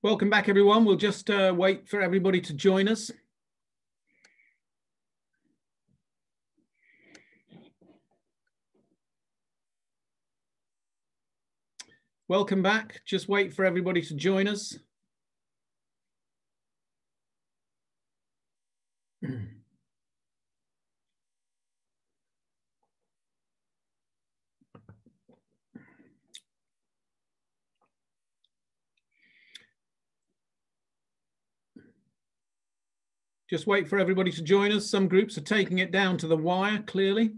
Welcome back, everyone. We'll just uh, wait for everybody to join us. Welcome back. Just wait for everybody to join us. Just wait for everybody to join us. Some groups are taking it down to the wire, clearly.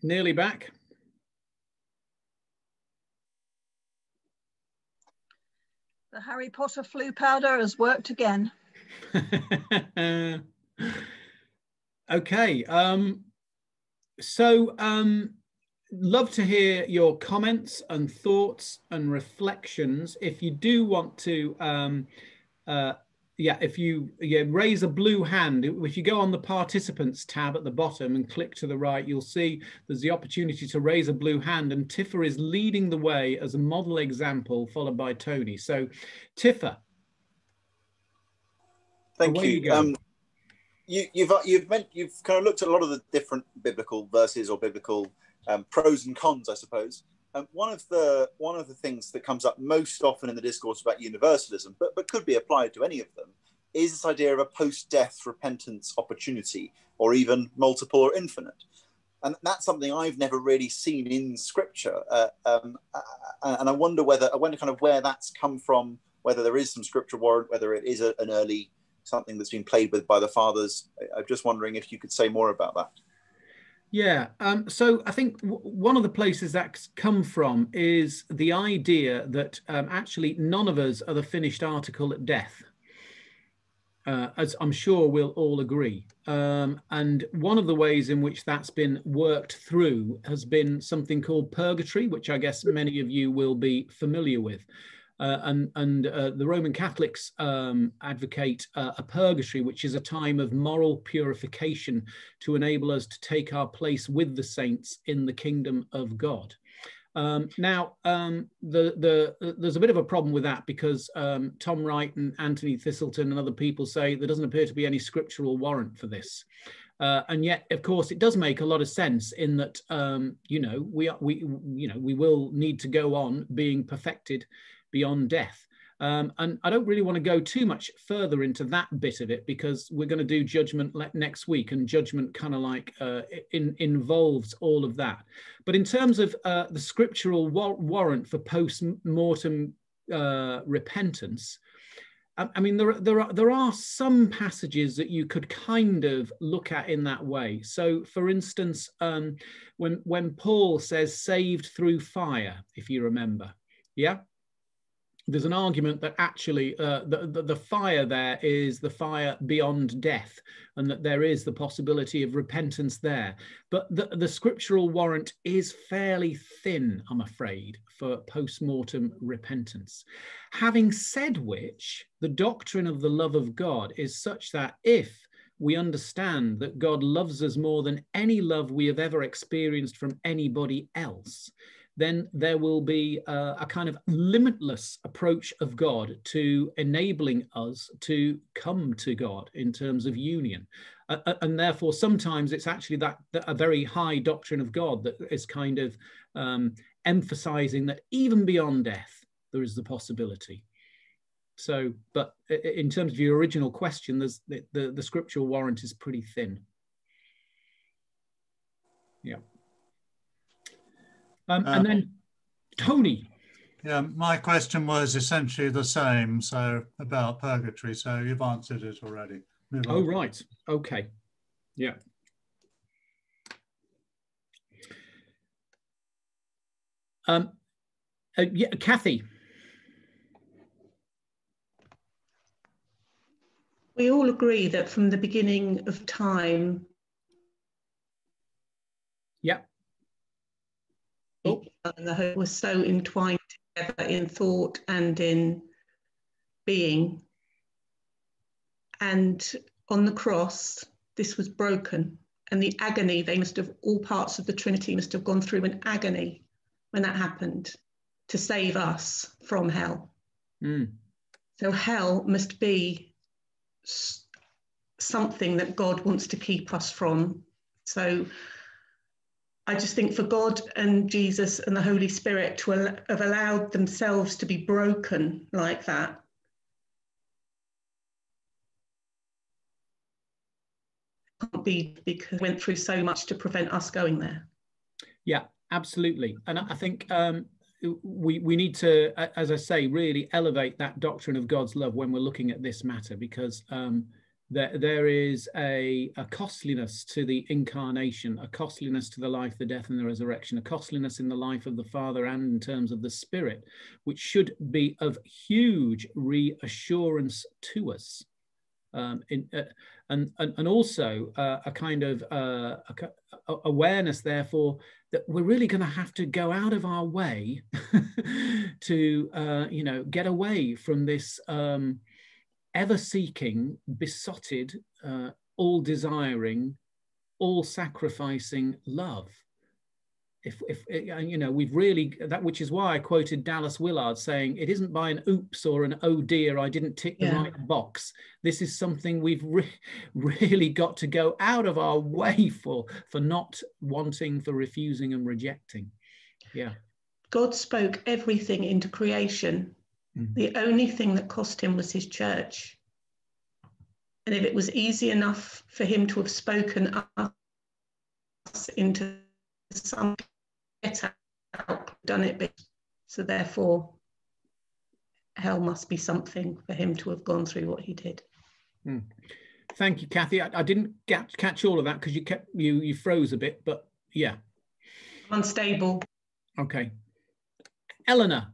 Nearly back. The Harry Potter Floo powder has worked again. Okay. Um, so, um, love to hear your comments and thoughts and reflections. If you do want to, um, uh, yeah, if you yeah, raise a blue hand, if you go on the participants tab at the bottom and click to the right, you'll see there's the opportunity to raise a blue hand and Tiffer is leading the way as a model example followed by Tony. So Tiffer. Thank you. you um, you, you've uh, you've meant you've kind of looked at a lot of the different biblical verses or biblical um, pros and cons, I suppose. Um, one of the one of the things that comes up most often in the discourse about universalism, but but could be applied to any of them, is this idea of a post-death repentance opportunity, or even multiple or infinite. And that's something I've never really seen in Scripture, uh, um, uh, and I wonder whether I wonder kind of where that's come from, whether there is some Scripture warrant, whether it is a, an early something that's been played with by the fathers. I'm just wondering if you could say more about that. Yeah, um, so I think one of the places that's come from is the idea that um, actually none of us are the finished article at death. Uh, as I'm sure we'll all agree. Um, and one of the ways in which that's been worked through has been something called purgatory, which I guess many of you will be familiar with. Uh, and and uh, the Roman Catholics um, advocate uh, a purgatory, which is a time of moral purification to enable us to take our place with the saints in the kingdom of God. Um, now, um, the, the, there's a bit of a problem with that because um, Tom Wright and Anthony Thiselton and other people say there doesn't appear to be any scriptural warrant for this. Uh, and yet, of course, it does make a lot of sense in that um, you know we are, we you know we will need to go on being perfected beyond death. Um, and I don't really want to go too much further into that bit of it because we're going to do judgment next week, and judgment kind of like uh, in, involves all of that. But in terms of uh, the scriptural war warrant for post mortem uh, repentance, I, I mean, there, there, are, there are some passages that you could kind of look at in that way. So, for instance, um, when, when Paul says saved through fire, if you remember, yeah there's an argument that actually uh, the, the, the, fire there is the fire beyond death and that there is the possibility of repentance there. But the, the scriptural warrant is fairly thin, I'm afraid, for post-mortem repentance. Having said which, the doctrine of the love of God is such that if we understand that God loves us more than any love we have ever experienced from anybody else, then there will be a, a, kind of limitless approach of God to enabling us to come to God in terms of union. Uh, and therefore, sometimes it's actually that, that, a very high doctrine of God that is kind of um, emphasizing that even beyond death, there is the possibility. So, but in terms of your original question, there's the, the, the scriptural warrant is pretty thin. Yeah. Um, and um, then Tony. Yeah, my question was essentially the same, so about purgatory. So you've answered it already. Move oh, on. right. Okay. Yeah. Um, uh, yeah, Kathy. We all agree that from the beginning of time. Yeah oh. and the hope was so entwined together in thought and in being And on the cross, this was broken. And the agony, they must have, all parts of the Trinity must have gone through an agony when that happened to save us from hell. Mm. So hell must be something that God wants to keep us from. So I just think for God and Jesus and the Holy Spirit to have allowed themselves to be broken like that. Can't be because went through so much to prevent us going there. Yeah, absolutely. And I think um, we, we need to, as I say, really elevate that doctrine of God's love when we're looking at this matter because um, there, there is a, a costliness to the incarnation, a costliness to the life, the death, and the resurrection, a costliness in the life of the Father and in terms of the Spirit, which should be of huge reassurance to us. Um, in, uh, and, and, and also uh, a kind of uh, a, awareness, therefore, that we're really going to have to go out of our way to, uh, you know, get away from this um, ever seeking, besotted, uh, all desiring, all sacrificing love. If, if you know, we've really that, which is why I quoted Dallas Willard saying, "It isn't by an oops or an oh dear, I didn't tick the yeah. right box. This is something we've re really got to go out of our way for, for not wanting, for refusing and rejecting." Yeah. God spoke everything into creation Mm-hmm. The only thing that cost him was his church. And if it was easy enough for him to have spoken us into some better help, done it. So therefore, hell must be something for him to have gone through what he did. Mm. Thank you, Kathy. I, I didn't get, catch all of that because you kept you you froze a bit, but yeah. Unstable. Okay. Eleanor.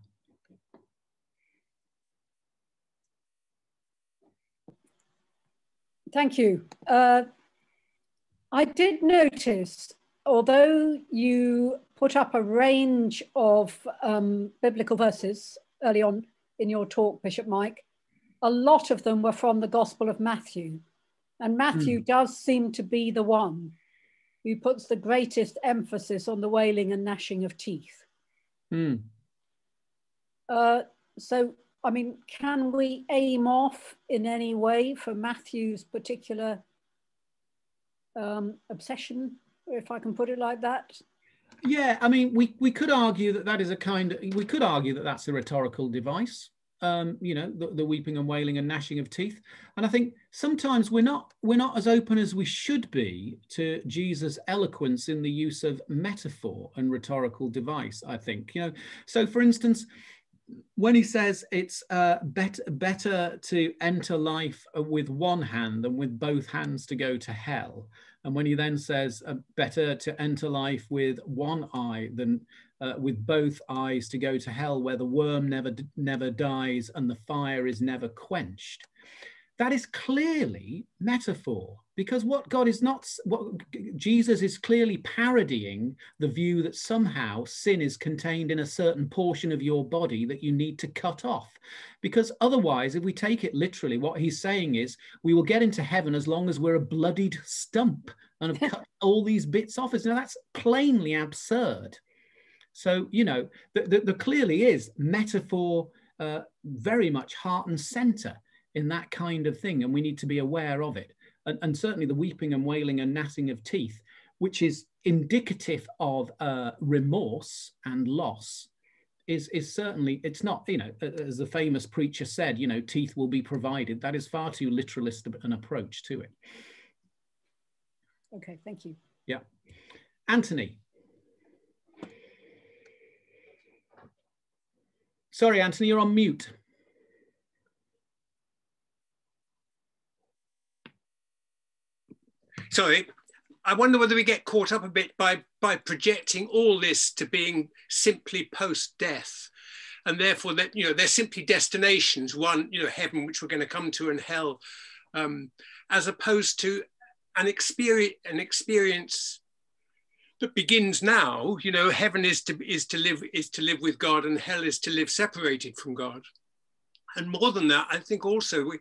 Thank you. Uh, I did notice, although you put up a range of um, biblical verses early on in your talk, Bishop Mike, a lot of them were from the Gospel of Matthew. And Matthew mm. does seem to be the one who puts the greatest emphasis on the wailing and gnashing of teeth. Mm. Uh, so I mean, can we aim off in any way for Matthew's particular um, obsession, if I can put it like that? Yeah, I mean, we, we could argue that that is a kind of, we could argue that that's a rhetorical device. Um, you know, the, the, weeping and wailing and gnashing of teeth. And I think sometimes we're not we're not as open as we should be to Jesus' eloquence in the use of metaphor and rhetorical device. I think you know. So, for instance, when he says it's uh, better better to enter life uh, with one hand than with both hands to go to hell, and when he then says uh, better to enter life with one eye than uh, with both eyes to go to hell, where the worm never never dies and the fire is never quenched, that is clearly metaphor because what God is not, what Jesus is clearly parodying the view that somehow sin is contained in a certain portion of your body that you need to cut off. Because otherwise, if we take it literally, what he's saying is we will get into heaven as long as we're a bloodied stump and have cut all these bits off us. Now, that's plainly absurd. So, you know, there clearly is metaphor uh, very much heart and center in that kind of thing, and we need to be aware of it and, and certainly the weeping and wailing and gnashing of teeth, which is indicative of uh, remorse and loss, is is certainly it's not you know as the famous preacher said you know teeth will be provided. That is far too literalist an approach to it. Okay, thank you. Yeah, Anthony. Sorry, Anthony, you're on mute. Sorry, I wonder whether we get caught up a bit by, by projecting all this to being simply post-death. And therefore that, you know, they're simply destinations, one, you know, heaven, which we're going to come to and hell, um, as opposed to an experience, an experience that begins now, you know, heaven is to, is to live, is to live with God and hell is to live separated from God. And more than that, I think also we,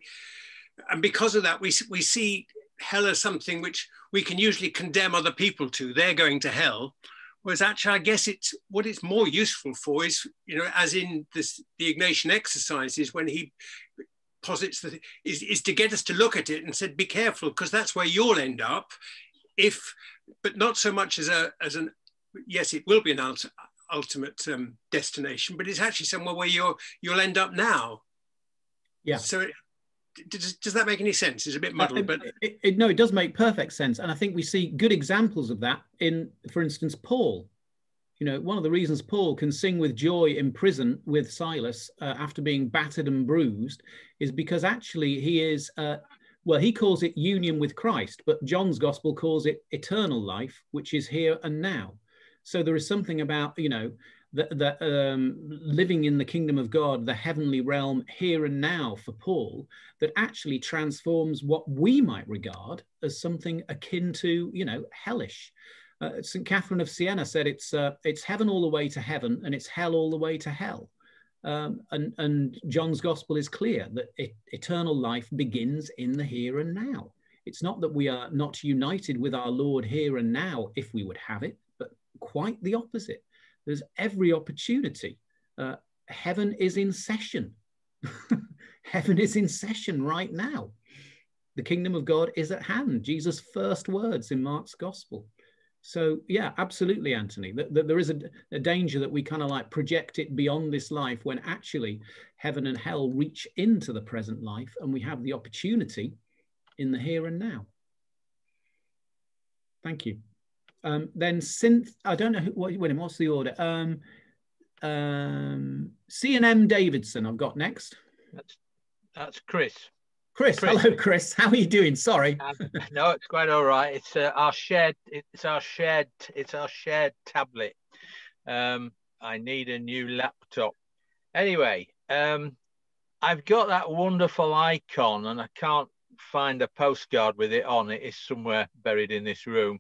and because of that, we we see hell as something which we can usually condemn other people to. They're going to hell, whereas actually, I guess it's what it's more useful for is you know, as in this the Ignatian exercises when he posits that is, is to get us to look at it and said, be careful because that's where you'll end up if, but not so much as a as an yes, it will be an ultimate um, destination, but it's actually somewhere where you're you'll end up now. Yeah. So it, does, does that make any sense? It's a bit muddled, but it, it, no, it does make perfect sense, and I think we see good examples of that in, for instance, Paul. You know, one of the reasons Paul can sing with joy in prison with Silas uh, after being battered and bruised is because actually he is, uh, well, he calls it union with Christ, but John's gospel calls it eternal life, which is here and now. So there is something about, you know, that, that um, living in the kingdom of God, the heavenly realm here and now for Paul, that actually transforms what we might regard as something akin to, you know, hellish. Uh, St. Catherine of Siena said it's, uh, it's heaven all the way to heaven and it's hell all the way to hell. Um, and, and John's gospel is clear that it, eternal life begins in the here and now. It's not that we are not united with our Lord here and now if we would have it, but quite the opposite. There's every opportunity. Uh, heaven is in session. heaven is in session right now. The kingdom of God is at hand. Jesus' first words in Mark's gospel. So, yeah, absolutely, Anthony. That, that there is a, a danger that we kind of like project it beyond this life when actually heaven and hell reach into the present life and we have the opportunity in the here and now. Thank you. Um, then synth, I don't know who, what, what's the order? Um, um, C and M Davidson, I've got next. That's, that's Chris. Chris, Chris, hello, Chris. How are you doing? Sorry. Um, no, it's quite all right. It's uh, our shared. It's our shared. It's our shared tablet. Um, I need a new laptop. Anyway, um, I've got that wonderful icon, and I can't find a postcard with it on. It is somewhere buried in this room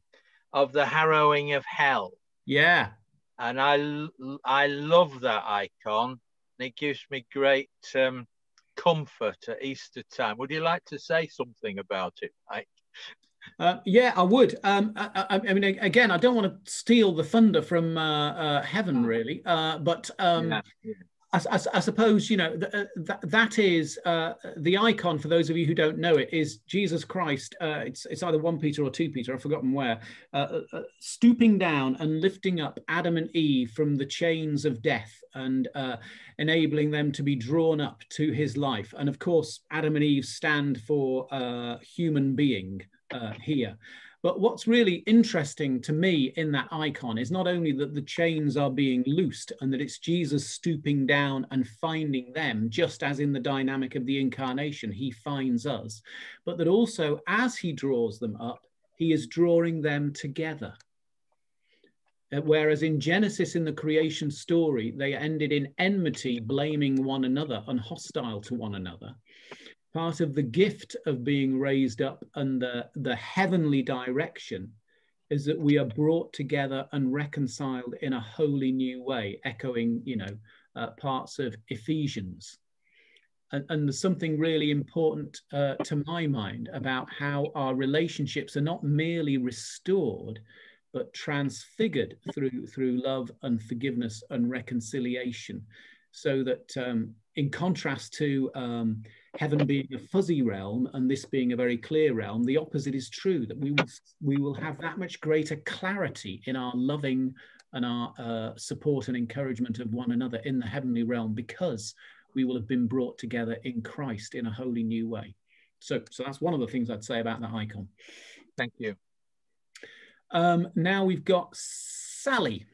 of the harrowing of hell. Yeah. And I, I love that icon. And It gives me great um, comfort at Easter time. Would you like to say something about it, Mike? Uh, yeah, I would. Um, I, I, I, mean, again, I don't want to steal the thunder from uh, uh, heaven, really, uh, but um, yeah. I, I, I, suppose you know th- uh, th- that is uh, the icon for those of you who don't know it is Jesus Christ. Uh, it's it's either one Peter or two Peter. I've forgotten where. Uh, uh, uh, stooping down and lifting up Adam and Eve from the chains of death and enabling them to be drawn up to His life. And of course, Adam and Eve stand for human being here. But what's really interesting to me in that icon is not only that the chains are being loosed and that it's Jesus stooping down and finding them, just as in the dynamic of the incarnation, he finds us, but that also as he draws them up, he is drawing them together. Uh, whereas in Genesis, in the creation story, they ended in enmity, blaming one another and hostile to one another part of the gift of being raised up under the heavenly direction is that we are brought together and reconciled in a wholly new way, echoing, you know, uh, parts of Ephesians. And, and, there's something really important uh, to my mind about how our relationships are not merely restored, but transfigured through through love and forgiveness and reconciliation, so that um, in contrast to um, heaven being a fuzzy realm and this being a very clear realm, the opposite is true, that we will, we will have that much greater clarity in our loving and our uh, support and encouragement of one another in the heavenly realm because we will have been brought together in Christ in a wholly new way. So, so that's one of the things I'd say about that icon. Thank you. Um, now we've got Sally.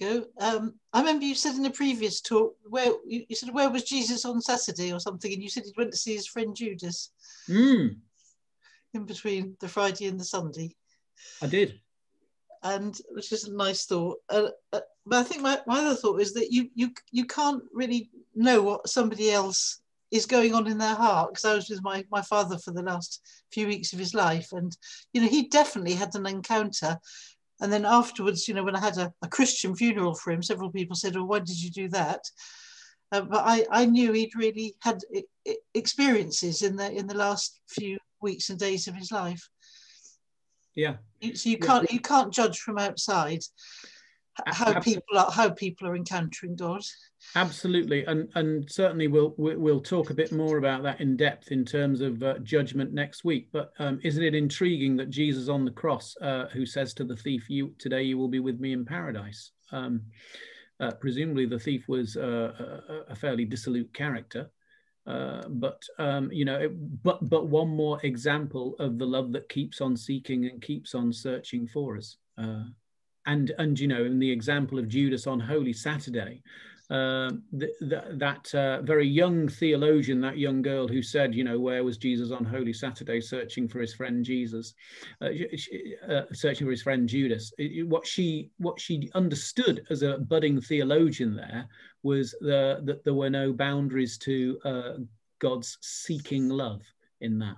Ago. Um, I remember you said in the previous talk where you, you, said where was Jesus on Saturday or something, and you said he went to see his friend Judas. Mm. In between the Friday and the Sunday. I did. And which is a nice thought. Uh, uh, but I think my, my other thought is that you you you can't really know what somebody else is going on in their heart because I was with my, my father for the last few weeks of his life and you know he definitely had an encounter and then afterwards, you know, when I had a, a Christian funeral for him, several people said, "Well, why did you do that?" Uh, but I, I knew he'd really had experiences in the in the last few weeks and days of his life. Yeah. So you can't you can't judge from outside how people are how people are encountering God. Absolutely, and and certainly we'll we'll talk a bit more about that in depth in terms of uh, judgment next week. But um, isn't it intriguing that Jesus on the cross, uh, who says to the thief, "You today you will be with me in paradise." Um, uh, presumably, the thief was uh, a, a, fairly dissolute character, uh, but um, you know, it, but but one more example of the love that keeps on seeking and keeps on searching for us. And and you know, in the example of Judas on Holy Saturday, uh, th- th- that uh, very young theologian, that young girl who said, you know, where was Jesus on Holy Saturday, searching for his friend Jesus, uh, uh searching for his friend Judas. It, what she what she understood as a budding theologian there was the, that there were no boundaries to uh, God's seeking love in that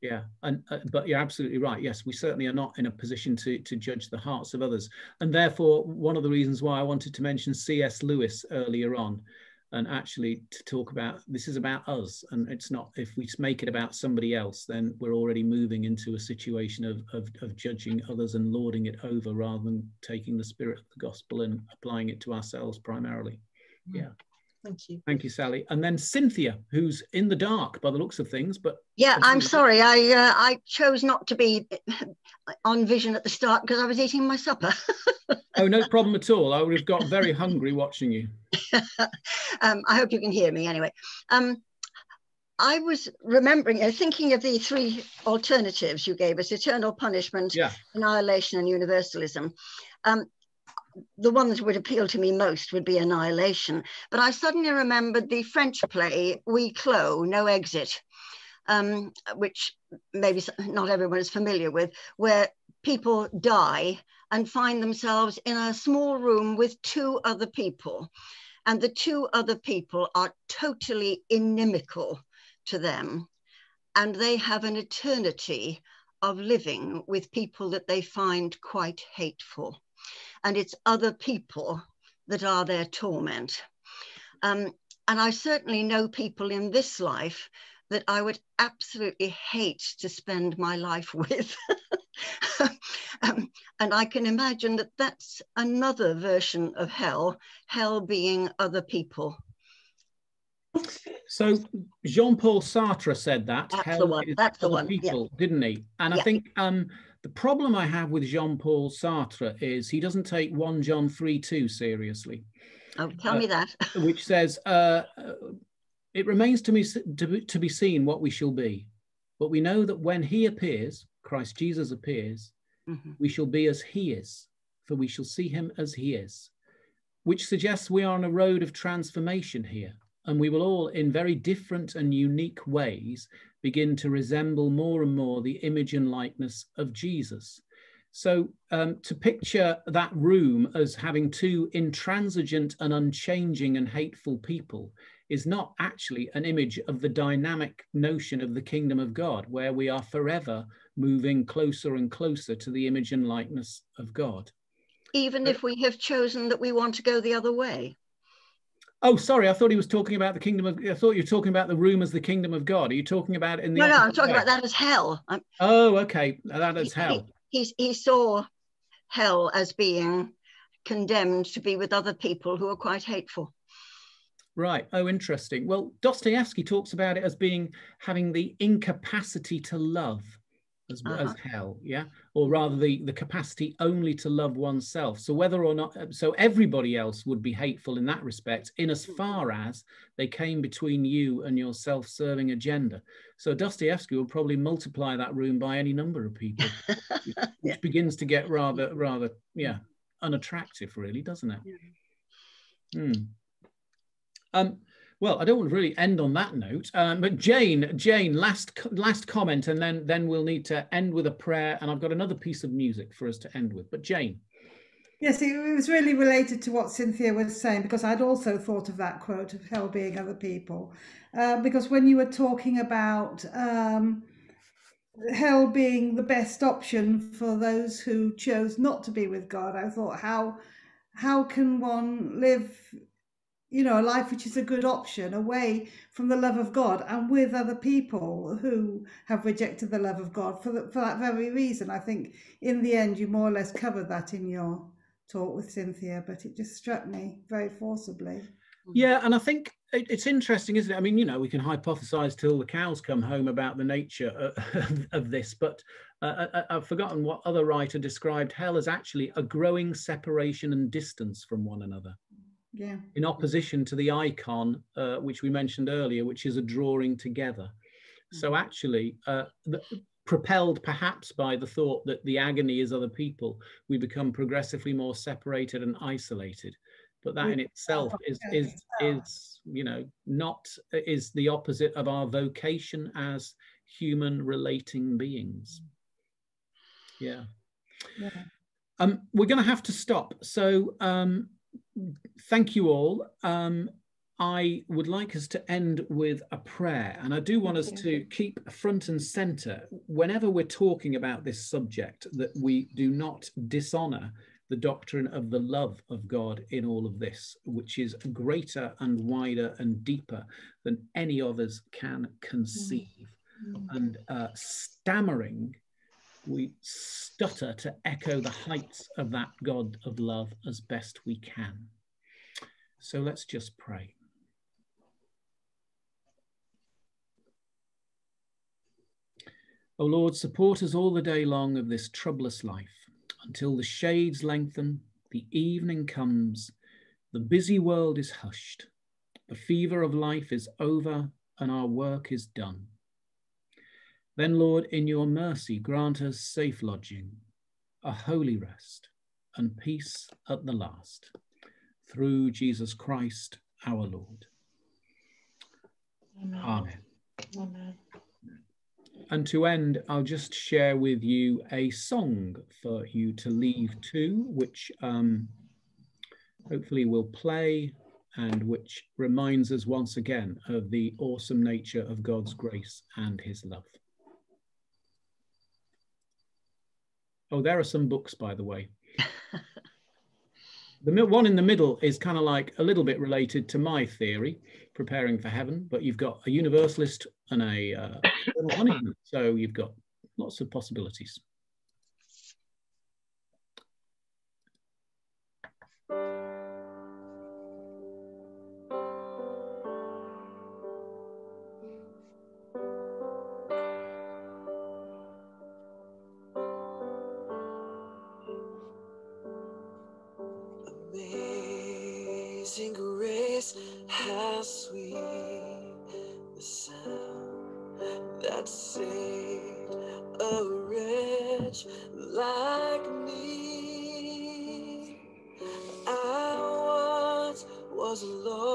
yeah and uh, but you're absolutely right. Yes we certainly are not in a position to to judge the hearts of others. And therefore one of the reasons why i wanted to mention cs lewis earlier on and actually to talk about this is about us and it's not if we make it about somebody else then we're already moving into a situation of, of, of judging others and lording it over rather than taking the spirit of the gospel and applying it to ourselves primarily. Mm. yeah Thank you. Thank you, Sally. And then Cynthia, who's in the dark by the looks of things, but yeah, I'm sorry. I uh, I chose not to be on vision at the start because I was eating my supper. oh, no problem at all. I would have got very hungry watching you. um, I hope you can hear me anyway. Um, I was remembering, uh, thinking of the three alternatives you gave us eternal punishment, yeah. annihilation, and universalism. Um, the one that would appeal to me most would be Annihilation. But I suddenly remembered the French play Huis Clos, No Exit, um, which maybe not everyone is familiar with, where people die and find themselves in a small room with two other people. And the two other people are totally inimical to them. And they have an eternity of living with people that they find quite hateful and it's other people that are their torment. Um, and I certainly know people in this life that I would absolutely hate to spend my life with. um, and I can imagine that that's another version of hell, hell being other people. So Jean-Paul Sartre said that. That's hell the one. That's the one. People, yeah. didn't he? And yeah. I think um, the problem I have with Jean Paul Sartre is he doesn't take 1 John 3 2 seriously. Oh, tell uh, me that. which says, uh, uh, It remains to, me, to, be, to be seen what we shall be. But we know that when he appears, Christ Jesus appears, mm-hmm. we shall be as he is, for we shall see him as he is, which suggests we are on a road of transformation here. And we will all, in very different and unique ways, begin to resemble more and more the image and likeness of Jesus. So um, to picture that room as having two intransigent and unchanging and hateful people is not actually an image of the dynamic notion of the kingdom of God, where we are forever moving closer and closer to the image and likeness of God. Even if we have chosen that we want to go the other way. Oh, sorry. I thought he was talking about the kingdom of. I thought you were talking about the room as the kingdom of God. Are you talking about in the? No, no. I'm talking way? about that as hell. I'm, oh, okay. That is hell. He, he, he saw hell as being condemned to be with other people who are quite hateful. Right. Oh, interesting. Well, Dostoevsky talks about it as being having the incapacity to love as, uh-huh. as hell yeah or rather the the capacity only to love oneself so whether or not so everybody else would be hateful in that respect in as far as they came between you and your self-serving agenda so dostoevsky will probably multiply that room by any number of people which, yeah. which begins to get rather rather yeah unattractive really doesn't it yeah. hmm. um well, I don't want to really end on that note, um, but Jane, Jane, last last comment, and then then we'll need to end with a prayer, and I've got another piece of music for us to end with. But Jane. Yes, it was really related to what Cynthia was saying because I'd also thought of that quote of hell being other people. Uh, because when you were talking about um, hell being the best option for those who chose not to be with God, I thought how how can one live you know, a life which is a good option away from the love of God and with other people who have rejected the love of God for, the, for that very reason. I think in the end, you more or less covered that in your talk with Cynthia, but it just struck me very forcibly. Mm-hmm. Yeah, and I think it's interesting, isn't it? I mean, you know, we can hypothesize till the cows come home about the nature of, of this, but uh, uh, uh I, have forgotten what other writer described hell as actually a growing separation and distance from one another. Yeah. In opposition to the icon, uh, which we mentioned earlier, which is a drawing together. So mm. actually, uh, the, propelled perhaps by the thought that the agony is other people, we become progressively more separated and isolated but that in itself is is is you know not is the opposite of our vocation as human relating beings yeah, yeah. um we're going to have to stop so um thank you all um I would like us to end with a prayer, and I do want us to keep front and center whenever we're talking about this subject that we do not dishonor the doctrine of the love of God in all of this, which is greater and wider and deeper than any of us can conceive. Mm. And uh, stammering, we stutter to echo the heights of that God of love as best we can. So let's just pray. O Lord, support us all the day long of this troublous life until the shades lengthen, the evening comes, the busy world is hushed, the fever of life is over, and our work is done. Then, Lord, in your mercy, grant us safe lodging, a holy rest, and peace at the last. Through Jesus Christ our Lord. Amen. Amen. Amen. And to end, I'll just share with you a song for you to leave to, which um, hopefully will play and which reminds us once again of the awesome nature of God's grace and his love. Oh, there are some books, by the way. the one in the middle is kind of like a little bit related to my theory, preparing for heaven, but you've got a universalist and a uh, so you've got lots of possibilities. My shield and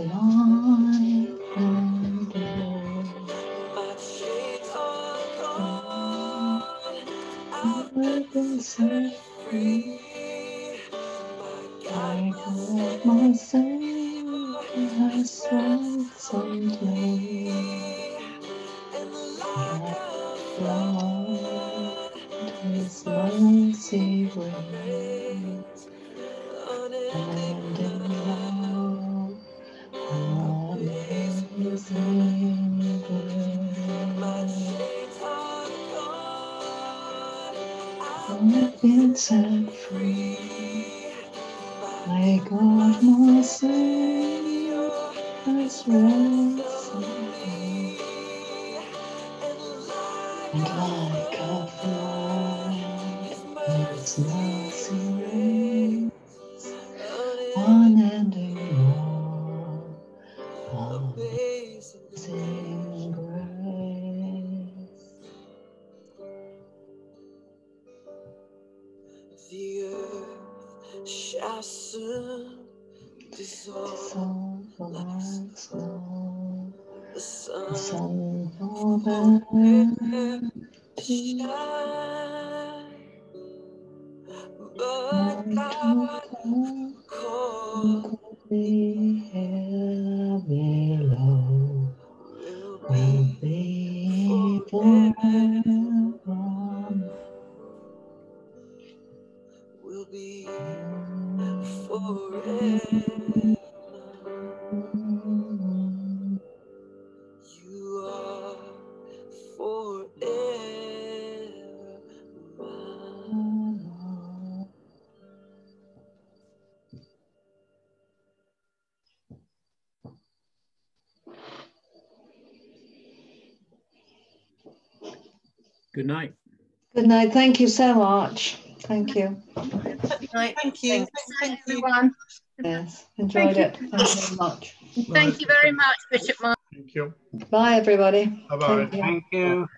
as I've been set free. My God, my Savior has ransomed me. And like a flood, His mercy Good night. Good night. Thank you so much. Thank you. Thank you. Thank you. everyone. Yes, enjoyed you. it. Thank you very much. Thank you very much, Bishop Mark. Thank you. Bye, everybody. Bye-bye. Take care. Thank you.